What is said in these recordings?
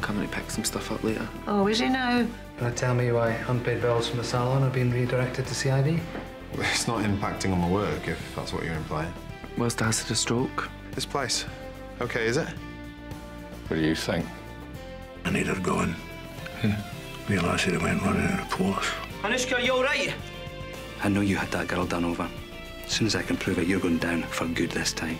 Will coming to pick some stuff up later. Oh, is he now? Can I tell me why unpaid bills from the salon have been redirected to CID? It's not impacting on my work, if that's what you're implying. Will's dad's had a stroke. This place, okay, is it? What do you think? I need her gone. Hmm. Realised that I went running out of course. Anushka, you all right? I know you had that girl done over. As soon as I can prove it, you're going down for good this time.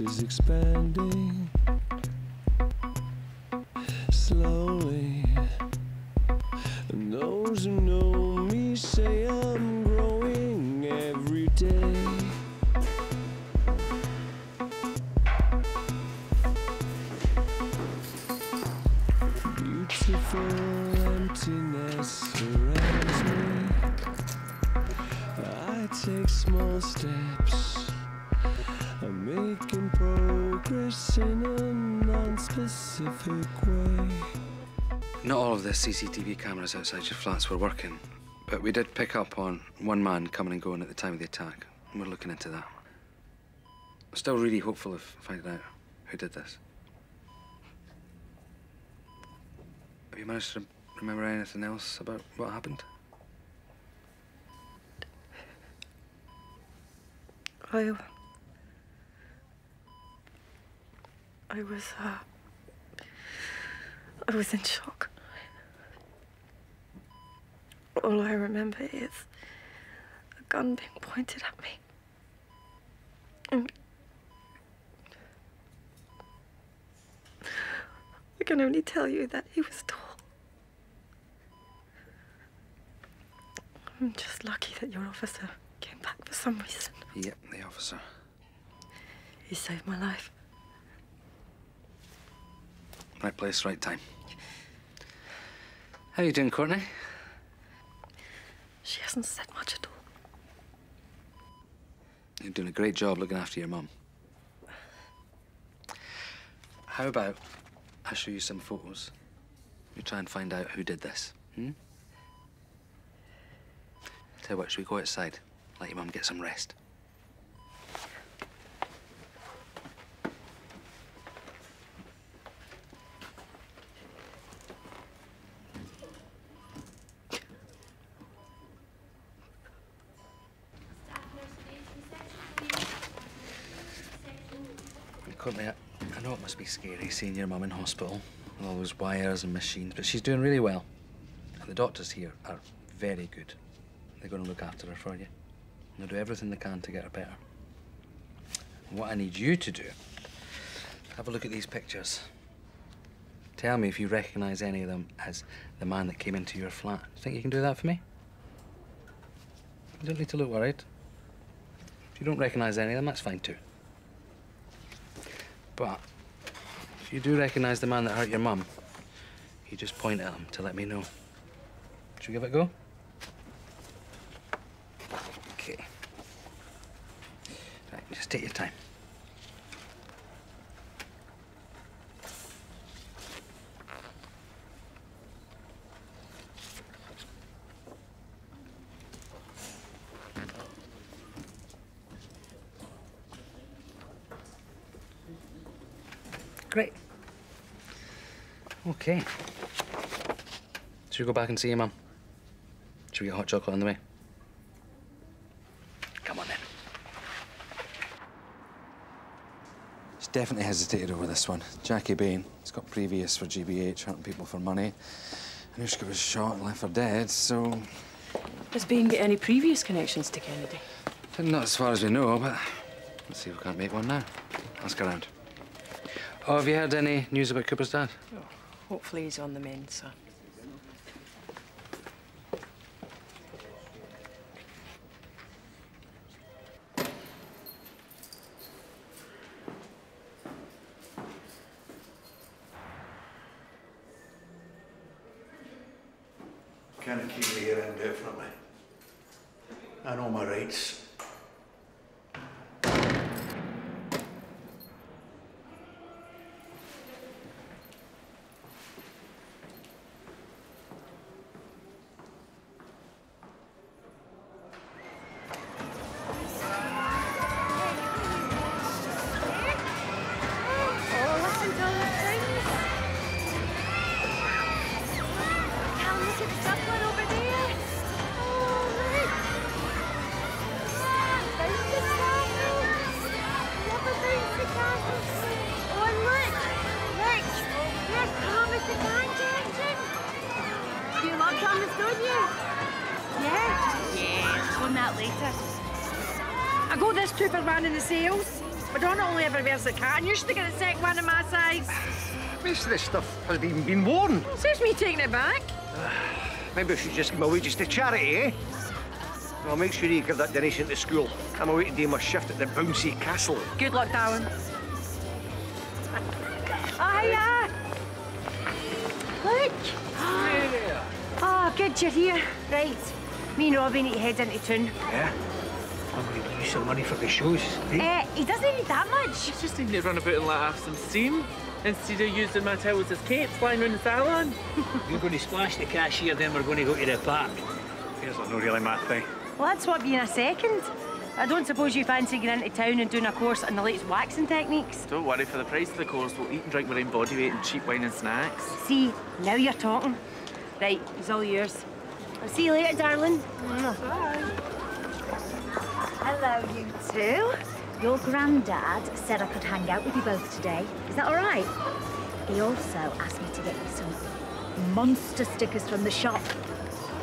Is expanding making progress in a non-specific way. Not all of the CCTV cameras outside your flats were working, but we did pick up on one man coming and going at the time of the attack, and we're looking into that. I'm still really hopeful of finding out who did this. Have you managed to remember anything else about what happened? I. I was, uh. I was in shock. All I remember is a gun being pointed at me. And I can only tell you that he was tall. I'm just lucky that your officer came back for some reason. Yep, the officer. He saved my life. Right place, right time. How you doing, Courtney? She hasn't said much at all. You're doing a great job looking after your mum. How about I show you some photos? You try and find out who did this. Hmm? Tell you what, should we go outside? Let your mum get some rest. Courtney, I, Scary seeing your mum in hospital with all those wires and machines, but she's doing really well. And the doctors here are very good. They're going to look after her for you. They'll do everything they can to get her better. And what I need you to do, have a look at these pictures. Tell me if you recognize any of them as the man that came into your flat. Think you can do that for me? You don't need to look worried. If you don't recognize any of them, that's fine too. But you do recognize the man that hurt your mum, you just point at him to let me know. Should we give it a go? Okay. Right, just take your time. Great. Okay. Should we go back and see your mum? Should we get hot chocolate on the way? Come on then. She's definitely hesitated over this one. Jackie Bain. He's got previous for GBH, hunting people for money. I knew he was shot and left for dead, so... Does Bain get any previous connections to Kennedy? Not as far as we know, but let's see if we can't make one now. Ask around. Oh, have you heard any news about Cooper's dad? Oh, hopefully he's on the mend, sir. The sales. But don't only ever wears the cat, and you should get a second one in my size. Most of this stuff hasn't even been worn. Saves me taking it back. Maybe I should just give my wages to charity, eh? Well, make sure you give that donation to school. I'm away to do my shift at the Bouncy Castle. Good luck, darling. Oh, hiya! Look! Oh, good you're here. Right. Me and Robbie need to head into town. Yeah? I'm going to give you some money for the shows. Eh? Eh, he doesn't need that much. It's just need to run about and let off some steam instead of using my towels as capes flying around the salon. You're going to splash the cashier, then we're going to go to the park. Here's not really my thing. Well, that's what being a second. I don't suppose you fancy getting into town and doing a course on the latest waxing techniques. Don't worry, for the price of the course, we'll eat and drink our own body weight and cheap wine and snacks. See, now you're talking. Right, it's all yours. I'll see you later, darling. Hello, you two. Your granddad said I could hang out with you both today. Is that all right? He also asked me to get you some monster stickers from the shop.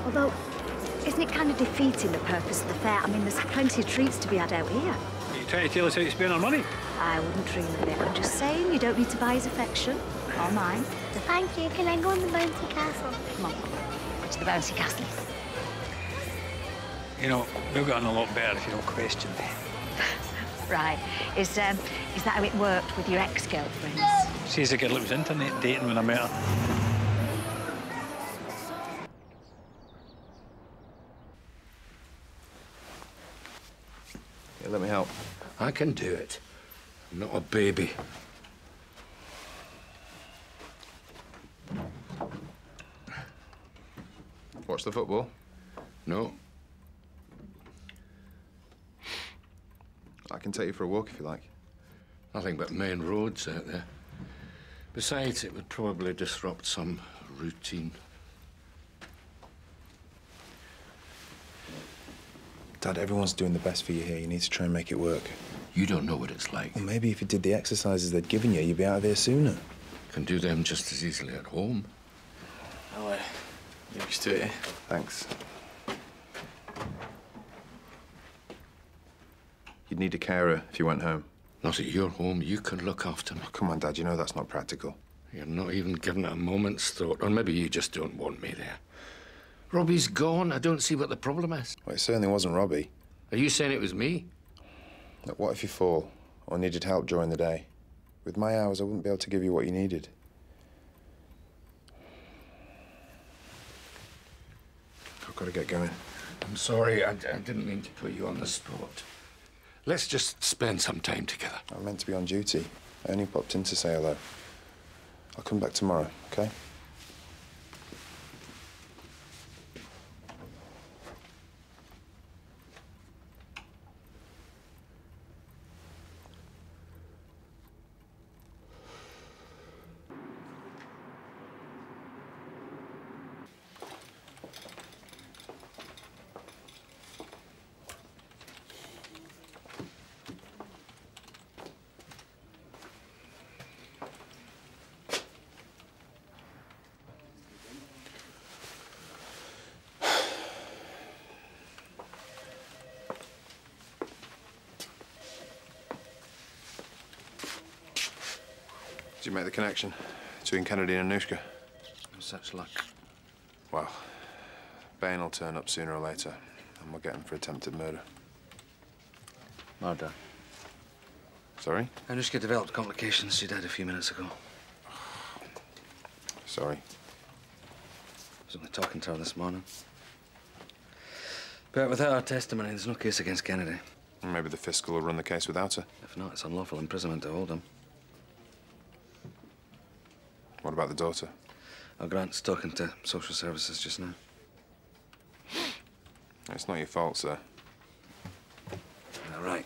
Although, isn't it kind of defeating the purpose of the fair? I mean, there's plenty of treats to be had out here. Are you trying to tell us how to spend our money? I wouldn't dream of it. I'm just saying you don't need to buy his affection or mine. Thank you. Can I go on the bouncy castle? Come on, to the bouncy castle. You know, we'll get on a lot better if you don't question me. Right. Is um, is that how it worked with your ex-girlfriends? She's a girl that was internet dating when I met her. Yeah, let me help. I can do it. I'm not a baby. Watch the football. No. I can take you for a walk if you like. Nothing but main roads out there. Besides, it would probably disrupt some routine. Dad, everyone's doing the best for you here. You need to try and make it work. You don't know what it's like. Well, maybe if you did the exercises they'd given you, you'd be out of here sooner. Can do them just as easily at home. Oh, uh, you're used to it, eh? Thanks. Need a carer if you went home. Not at your home. You can look after me. Oh, come on, Dad. You know that's not practical. You're not even giving it a moment's thought. Or maybe you just don't want me there. Robbie's gone. I don't see what the problem is. Well, it certainly wasn't Robbie. Are you saying it was me? Look, what if you fall or needed help during the day? With my hours, I wouldn't be able to give you what you needed. I've got to get going. I'm sorry. I, I didn't mean to put you on the spot. Let's just spend some time together. I'm meant to be on duty. I only popped in to say hello. I'll come back tomorrow, okay? You make the connection between Kennedy and Anushka? Such luck. Well, Bain will turn up sooner or later, and we'll get him for attempted murder. Murder. Sorry? Anushka developed complications. She died a few minutes ago. Sorry. I was only talking to her this morning. But without her testimony, there's no case against Kennedy. Maybe the fiscal will run the case without her. If not, it's unlawful imprisonment to hold him. What about the daughter? Oh, Grant's talking to social services just now. It's not your fault, sir. All right.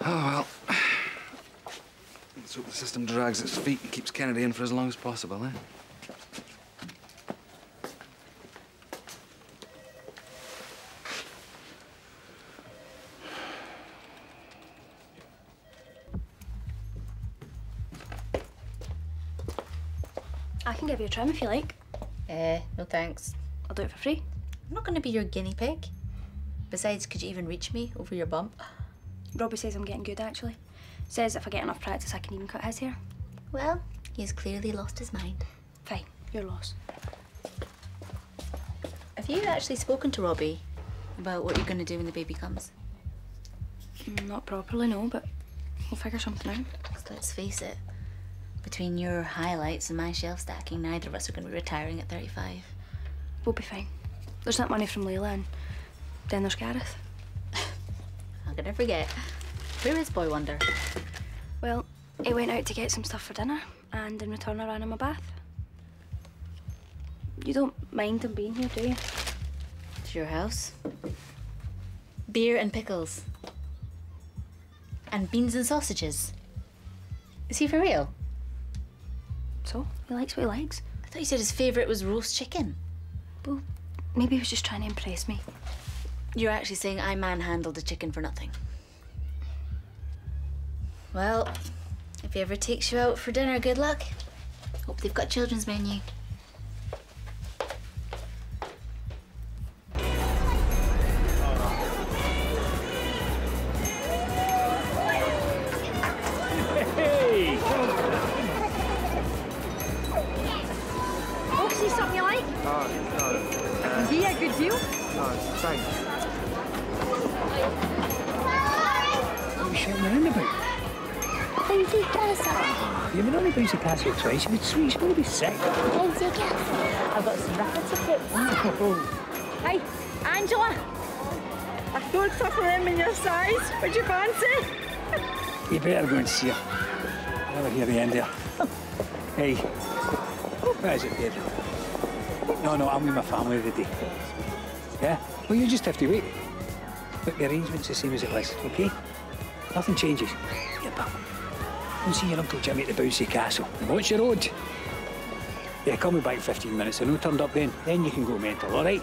Oh, well. Let's hope the system drags its feet and keeps Kennedy in for as long as possible, eh? You a trim if you like. Eh, no thanks. I'll do it for free. I'm not going to be your guinea pig. Besides, could you even reach me over your bump? Robbie says I'm getting good, actually. Says if I get enough practice, I can even cut his hair. Well, he's clearly lost his mind. Fine, your loss. Have you actually spoken to Robbie about what you're going to do when the baby comes? Mm, Not properly, no, but we'll figure something out. let's face it, between your highlights and my shelf stacking, neither of us are going to be retiring at 35. We'll be fine. There's that money from Layla, and then there's Gareth. How could I forget? Where is Boy Wonder? Well, he went out to get some stuff for dinner, and in return, I ran him a bath. You don't mind him being here, do you? It's your house? Beer and pickles. And beans and sausages. Is he for real? So, he likes what he likes. I thought you said his favourite was roast chicken. Well, maybe he was just trying to impress me. You're actually saying I manhandled a chicken for nothing. Well, if he ever takes you out for dinner, good luck. Hope they've got children's menu. Sweet. You're going sick. I've got some raffle tickets. Hi, Angela. I thought for them in your size. Would you fancy? You better go and see her. I'll never hear the end there. hey. Where is it, dear? No, no, I'm with my family today. Yeah? Well, you just have to wait. But the arrangement's the same as it was, okay? Nothing changes. Yeah, but go see your Uncle Jimmy at the Bouncy Castle. And watch your road. Yeah, call me back in 15 minutes. I know turned up then. Then you can go mental, all right?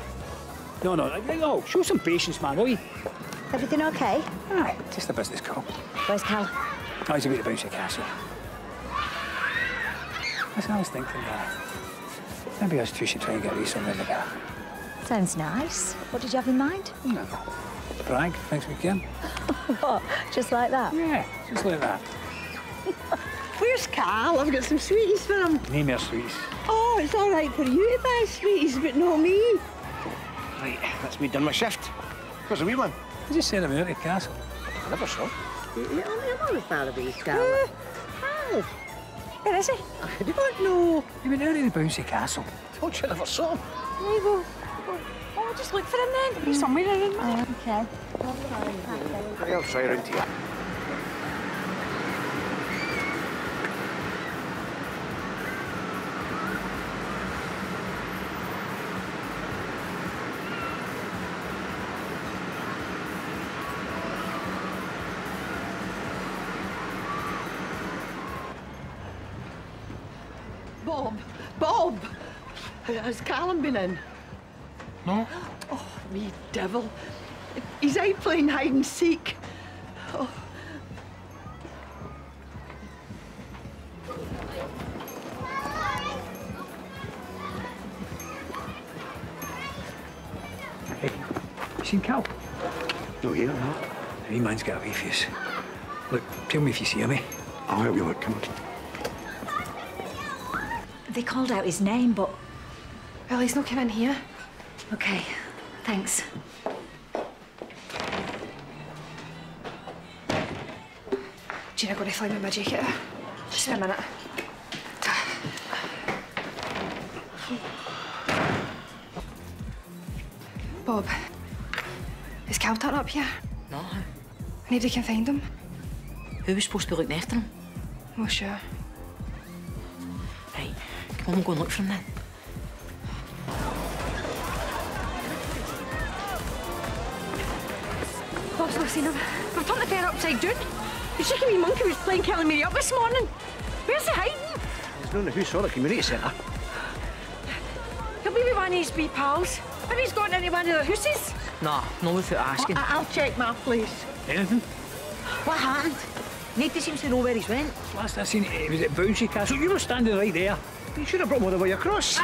No, no, no, show some patience, man, will you? Everything okay? Aye, just oh, a business call. Where's Cal? I was away to Bouncy Castle. Listen, I was thinking that maybe us two should try and get on the car. Sounds nice. What did you have in mind? No. Prague next weekend. what? Just like that? Yeah, just like that. Where's Carl? I've got some sweeties for him. Name your sweets. Oh, it's all right for you to buy sweeties, but not me. Right, that's me done my shift. Where's the wee one? I just said I'm out the Castle. I never saw. I'm not as far away, Carl. Carl. Where is he? I don't know. You've been out at the Bouncy Castle. Told you I never saw him. There you go. Oh, I'll just look for him then. He's somewhere around there. okay. I'll try round here. Has Callum been in? No. Oh, me devil. He's out playing hide and seek. Oh. Hey, you seen Cal? No, here, no. He man's got away from us. Look, tell me if you see him, eh? I'll help you look, come on. They called out his name, but... Well, he's not coming here. Okay, thanks. Gina, I've got to find my magic here. Just a minute. Bob, is Calton up here? No. Nobody can find him? Who was supposed to be looking after him? Oh, sure. Right, come on, we'll go and look for him then. Seen him. We've turned the fair upside down. The cheeky wee monkey was playing Kelly Marie up this morning. Where's he hiding? He's known the house or the community centre. He'll be with one of his wee pals. Have he's gone into one of the houses? Nah, no without asking. I- I'll check my place. Anything? What happened? Nobody seems to know where he's went. Last I seen eh, it, it was at Bouncy Castle. You were standing right there. You should have brought one of the way across.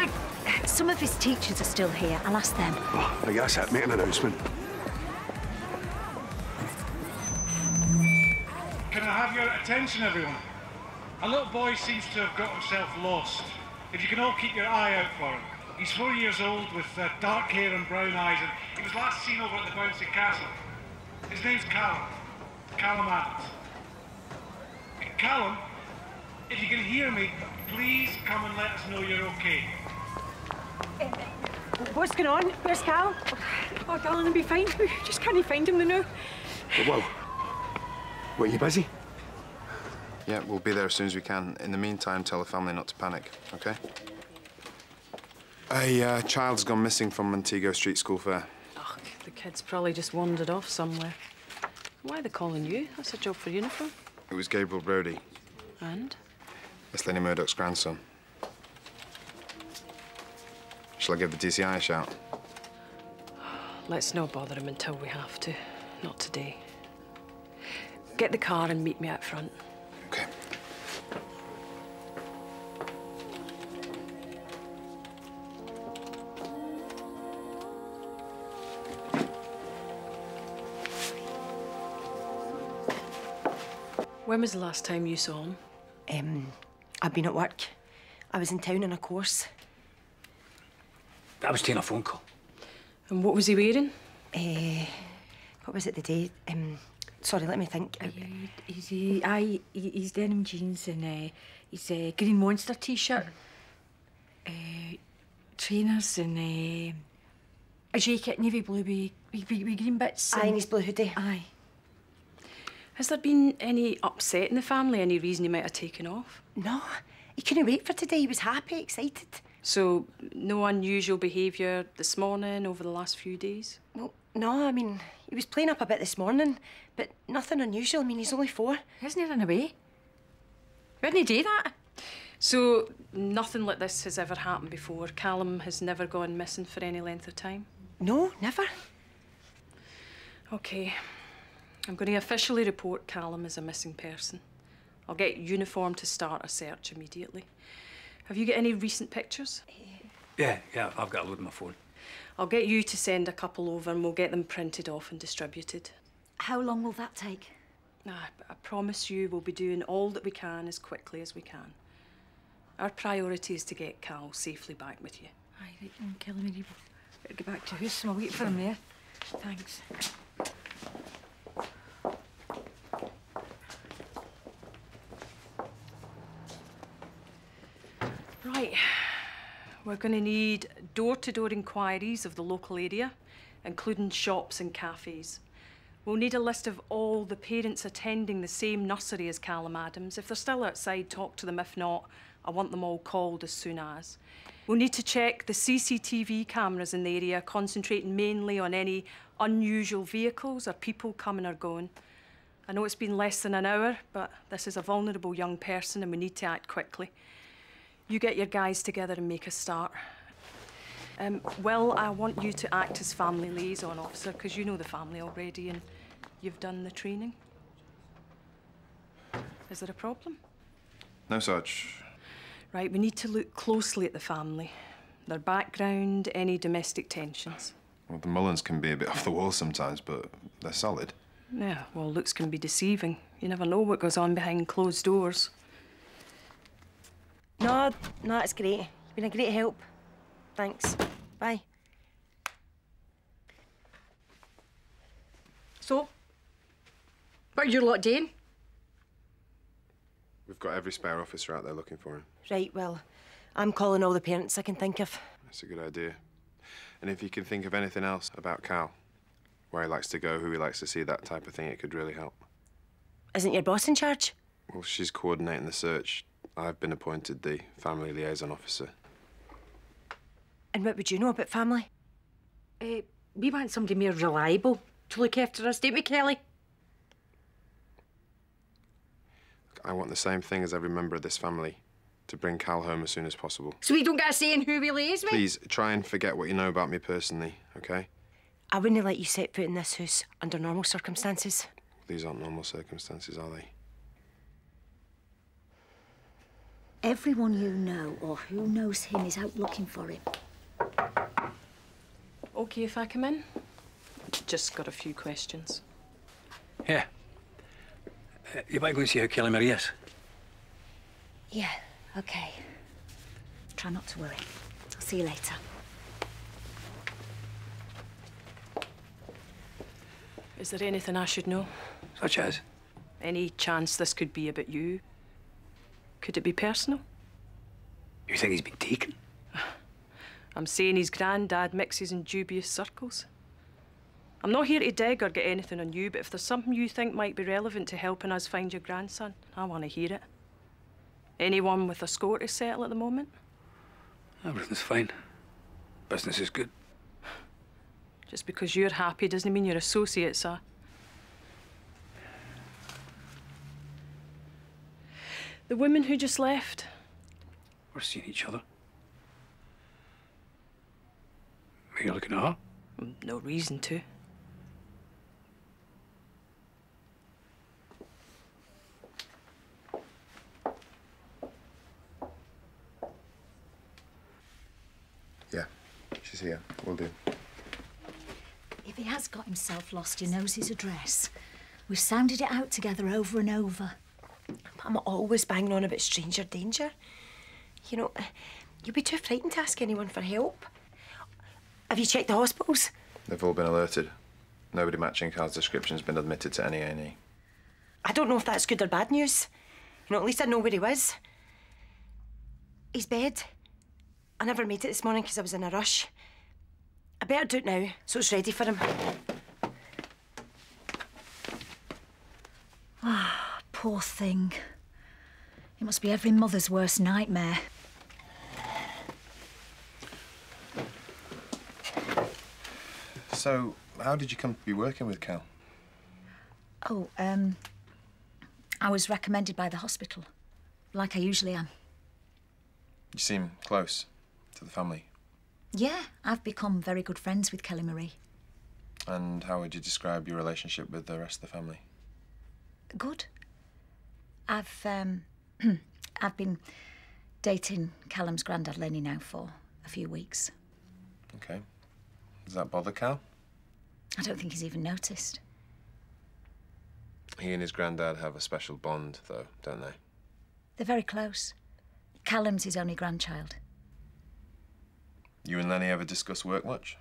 Some of his teachers are still here. I'll ask them. Oh, I guess I'd make an announcement. Attention, everyone? A little boy seems to have got himself lost. If you can all keep your eye out for him. He's four years old with uh, dark hair and brown eyes, and he was last seen over at the Bouncy Castle. His name's Callum. Callum Adams. Callum, if you can hear me, please come and let us know you're okay. What's going on? Where's Cal? Oh, darling, he'll be fine. We just can't find him now. Whoa. Were you busy? Yeah, we'll be there as soon as we can. In the meantime, tell the family not to panic, okay? A uh, child's gone missing from Montego Street School Fair. The kid's probably just wandered off somewhere. Why are they calling you? That's a job for uniform. It was Gabriel Brody. And? It's Lenny Murdoch's grandson. Shall I give the DCI a shout? Let's not bother him until we have to. Not today. Get the car and meet me out front. When was the last time you saw him? Um, I've been at work. I was in town on a course. I was taking a phone call. And what was he wearing? Uh, what was it the day? Um, sorry, let me think. He's, he, aye, he- he's denim jeans and uh, he's a green monster t-shirt, uh, trainers and uh, a jacket, navy blue with, with, with, with green bits. Aye, and his blue hoodie. Aye. Has there been any upset in the family? Any reason he might have taken off? No, he couldn't wait for today. He was happy, excited. So, no unusual behaviour this morning, over the last few days? Well, no, I mean, he was playing up a bit this morning, but nothing unusual. I mean, he's only four. Isn't he run away? Wouldn't he do that? So, nothing like this has ever happened before? Callum has never gone missing for any length of time? No, never. OK. I'm going to officially report Callum as a missing person. I'll get uniform to start a search immediately. Have you got any recent pictures? Yeah, yeah, I've got a load on my phone. I'll get you to send a couple over and we'll get them printed off and distributed. How long will that take? I, I promise you we'll be doing all that we can as quickly as we can. Our priority is to get Cal safely back with you. Aye, right, I'm killing me. Better get back to house I'll wait for him there. Thanks. Right. We're going to need door-to-door inquiries of the local area, including shops and cafes. We'll need a list of all the parents attending the same nursery as Callum Adams. If they're still outside, talk to them. If not, I want them all called as soon as. We'll need to check the CCTV cameras in the area, concentrating mainly on any unusual vehicles or people coming or going. I know it's been less than an hour, but this is a vulnerable young person and we need to act quickly. You get your guys together and make a start. Um, Will, I want you to act as family liaison officer because you know the family already and you've done the training. Is there a problem? No such. Right, we need to look closely at the family, their background, any domestic tensions. Well, the Mullens can be a bit off the wall sometimes, but they're solid. Yeah, well, looks can be deceiving. You never know what goes on behind closed doors. No, no, that's great. You've been a great help. Thanks. Bye. So, what are you lot doing? We've got every spare officer out there looking for him. Right, well, I'm calling all the parents I can think of. That's a good idea. And if you can think of anything else about Cal, where he likes to go, who he likes to see, that type of thing, it could really help. Isn't your boss in charge? Well, she's coordinating the search. I've been appointed the family liaison officer. And what would you know about family? Uh, we want somebody more reliable to look after us, don't we, Kelly? I want the same thing as every member of this family to bring Cal home as soon as possible. So we don't get a say in who we liaise with? Please try and forget what you know about me personally, okay? I wouldn't let you set foot in this house under normal circumstances. These aren't normal circumstances, are they? Everyone you know or who knows him is out looking for him. Okay if I come in? Just got a few questions. Yeah. Uh, you might go and see how Kelly Marie is. Yeah, okay. Try not to worry. I'll see you later. Is there anything I should know? Such as? Any chance this could be about you? Could it be personal? You think he's been taken? I'm saying his granddad mixes in dubious circles. I'm not here to dig or get anything on you, but if there's something you think might be relevant to helping us find your grandson, I want to hear it. Anyone with a score to settle at the moment? Everything's fine. Business is good. Just because you're happy doesn't mean your associates are. The woman who just left, We're seeing each other. Are you looking at her? no reason to. Yeah, she's here. Will do. If he has got himself lost, he knows his address. We've sounded it out together over and over. I'm always banging on about stranger danger. You know, you'd be too frightened to ask anyone for help. Have you checked the hospitals? They've all been alerted. Nobody matching Carl's description's been admitted to any A&E. I don't know if that's good or bad news. You know, at least I know where he was. His bed. I never made it this morning because I was in a rush. I better do it now, so it's ready for him. Ah, poor thing. It must be every mother's worst nightmare. So, how did you come to be working with Cal? Oh, um, I was recommended by the hospital, like I usually am. You seem close to the family. Yeah, I've become very good friends with Kelly Marie. And how would you describe your relationship with the rest of the family? Good. I've um, I've been dating Callum's granddad Lenny now for a few weeks. Okay. Does that bother Cal? I don't think he's even noticed. He and his granddad have a special bond, though, don't they? They're very close. Callum's his only grandchild. You and Lenny ever discuss work much?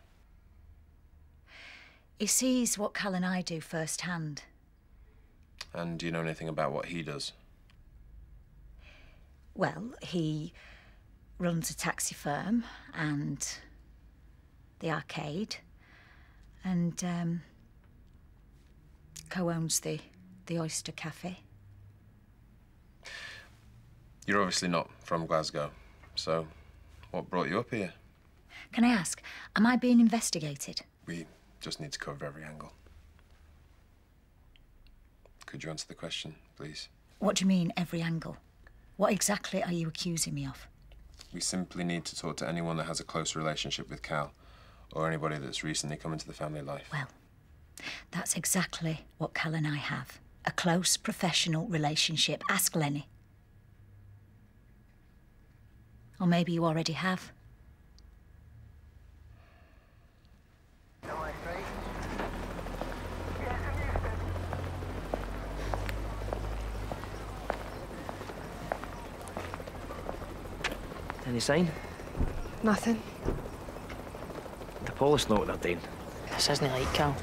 He sees what Cal and I do firsthand. And do you know anything about what he does? Well, he runs a taxi firm and the arcade and um, co-owns the, the Oyster Cafe. You're obviously not from Glasgow, so what brought you up here? Can I ask, am I being investigated? We just need to cover every angle. Could you answer the question, please? What do you mean, every angle? What exactly are you accusing me of? We simply need to talk to anyone that has a close relationship with Cal, or anybody that's recently come into the family life. Well, that's exactly what Cal and I have. A close professional relationship. Ask Lenny. Or maybe you already have. Any sign? Nothing. The police know what they're doing. This isn't like Cal.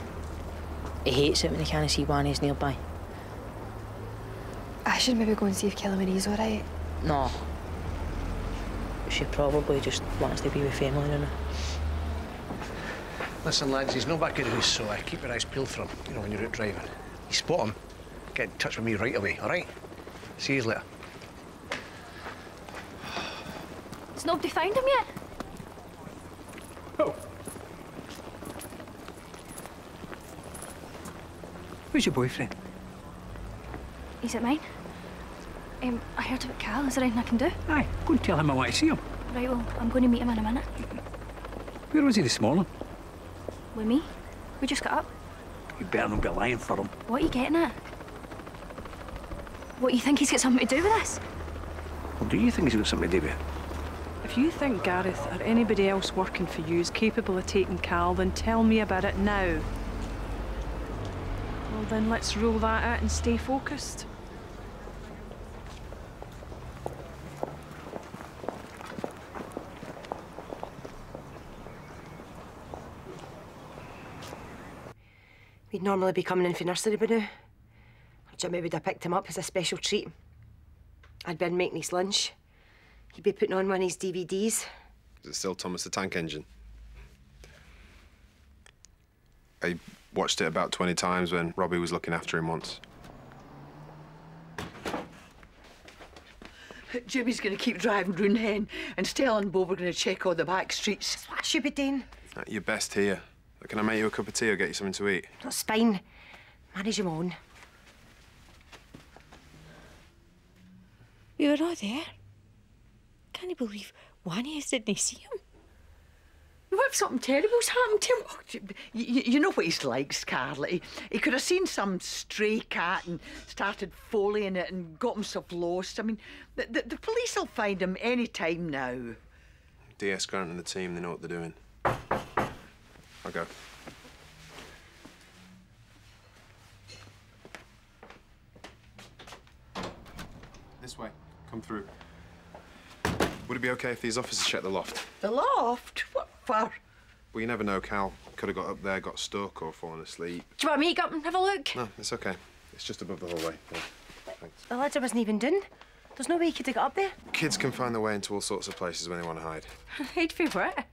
He hates it when he can't see Wanny's nearby. I should maybe go and see if Kelly Marie's all right. No. She probably just wants to be with family now. Listen, lads, he's no back at the house, so uh, keep your eyes peeled for him, you know, when you're out driving. You spot him, get in touch with me right away, all right? See you later. Has nobody found him yet? Oh. Who's your boyfriend? Is it mine? Um, I heard about Cal. Is there anything I can do? Aye, go and tell him I want to see him. Right, well, I'm going to meet him in a minute. Where was he this morning? With me? We just got up. You better not be lying for him. What are you getting at? What, you think he's got something to do with this? Well, do you think he's got something to do with it? If you think Gareth or anybody else working for you is capable of taking Cal, then tell me about it now. Well, then let's rule that out and stay focused. We'd normally be coming in for nursery by now. Jimmy would have picked him up as a special treat. I'd been making his lunch. He'd be putting on one of his DVDs. Is it still Thomas the Tank Engine? I watched it about 20 times when Robbie was looking after him once. Jimmy's going to keep driving round hen, and Stella and Bob are going to check all the back streets. What should be doing? At your best here. Can I make you a cup of tea or get you something to eat? Not fine. Manage him on. We were all there. Can't believe one of us didn't see him? What if something terrible's happened to him? Oh, you, you know what he's like, Scarlett. He, he could have seen some stray cat and started foleying it and got himself lost. I mean, the, the, the police will find him any time now. DS Grant and the team, they know what they're doing. I'll go. This way. Come through. Would it be okay if these officers check the loft? The loft? What for? Well, you never know. Cal could have got up there, got stuck, or fallen asleep. Do you want me to go up and have a look? No, it's okay. It's just above the hallway. Yeah. Thanks. The ladder wasn't even done. There's no way he could have got up there. Kids can find their way into all sorts of places when they want to hide. Hide for what?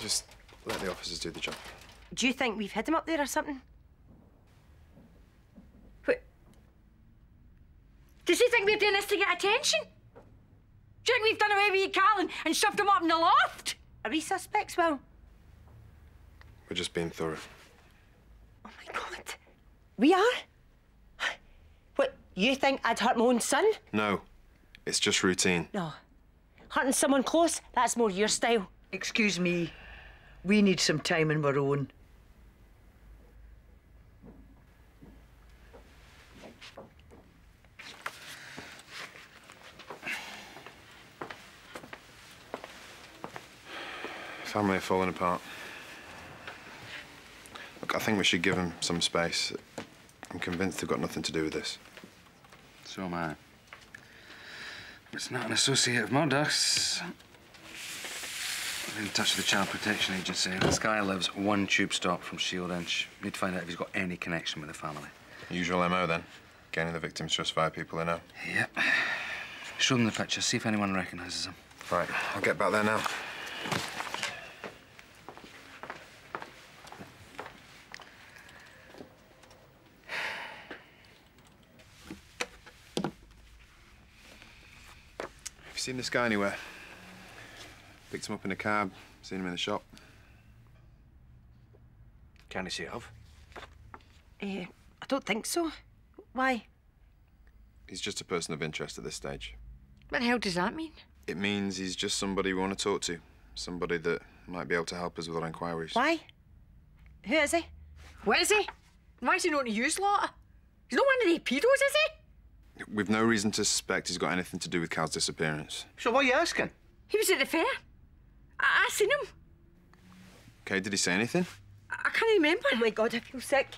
Just let the officers do the job. Do you think we've hid him up there or something? What does he think we're doing this to get attention? Do you think we've done away with Carl and, and shoved him up in the loft? Are we suspects, Will? We're just being thorough. Oh, my God. We are? What, you think I'd hurt my own son? No, it's just routine. No. Hurting someone close, that's more your style. Excuse me. We need some time on our own. Family are falling apart. Look, I think we should give them some space. I'm convinced they've got nothing to do with this. So am I. It's not an associate of Murdoch's. I'm in touch with the Child Protection Agency. This guy lives one tube stop from Shieldinch. Need to find out if he's got any connection with the family. Usual MO then. Gaining the victims just five people they know. Yep. Show them the picture, see if anyone recognises him. Right, I'll get back there now. Seen this guy anywhere? Picked him up in a cab, seen him in the shop. Can I say of? Eh, I don't think so. Why? He's just a person of interest at this stage. What the hell does that mean? It means he's just somebody we want to talk to. Somebody that might be able to help us with our inquiries. Why? Who is he? What is he? Why is he known to use lot? He's not one of the pedos, is he? We've no reason to suspect he's got anything to do with Cal's disappearance. So why are you asking? He was at the fair. I, I seen him. Okay, did he say anything? I, I can't remember. Oh my God, I feel sick.